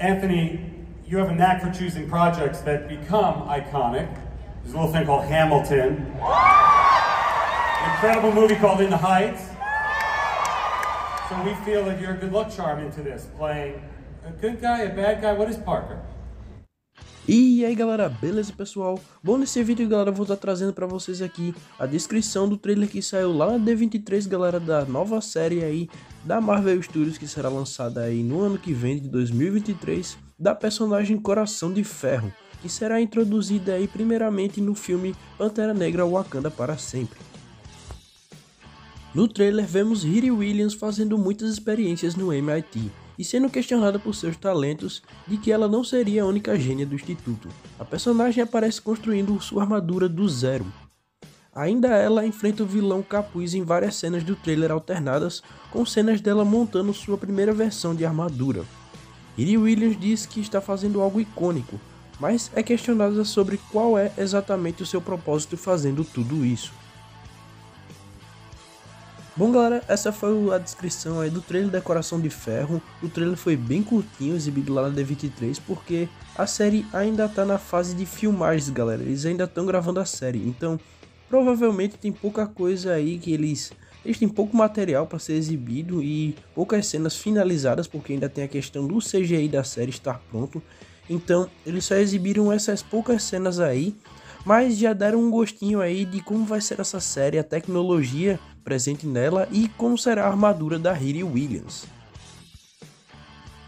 Anthony, you have a knack for choosing projects that become iconic. There's a little thing called Hamilton. An incredible movie called In the Heights. So we feel that you're a good luck charm into this, playing a good guy, a bad guy. What is Parker? E aí galera, beleza pessoal? Bom, nesse vídeo galera eu vou estar trazendo para vocês aqui a descrição do trailer que saiu lá na D23 galera da nova série aí da Marvel Studios que será lançada aí no ano que vem de 2023 da personagem Coração de Ferro que será introduzida aí primeiramente no filme Pantera Negra Wakanda para sempre. No trailer vemos Riri Williams fazendo muitas experiências no MIT e sendo questionada por seus talentos de que ela não seria a única gênia do instituto. A personagem aparece construindo sua armadura do zero. Ainda ela enfrenta o vilão Capuz em várias cenas do trailer alternadas, com cenas dela montando sua primeira versão de armadura. Riri Williams diz que está fazendo algo icônico, mas é questionada sobre qual é exatamente o seu propósito fazendo tudo isso. Bom galera, essa foi a descrição aí do trailer Decoração de Ferro. O trailer foi bem curtinho, exibido lá na D23, porque a série ainda tá na fase de filmagens, galera. Eles ainda estão gravando a série, então provavelmente tem pouca coisa aí que eles eles têm pouco material para ser exibido e poucas cenas finalizadas, porque ainda tem a questão do CGI da série estar pronto. Então, eles só exibiram essas poucas cenas aí mas já deram um gostinho aí de como vai ser essa série, a tecnologia presente nela e como será a armadura da Riri Williams.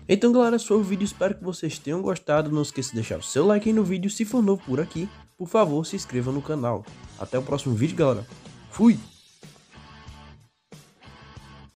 Então galera, esse foi o vídeo, espero que vocês tenham gostado, não esqueça de deixar o seu like no vídeo, se for novo por aqui, por favor se inscreva no canal. Até o próximo vídeo galera, fui!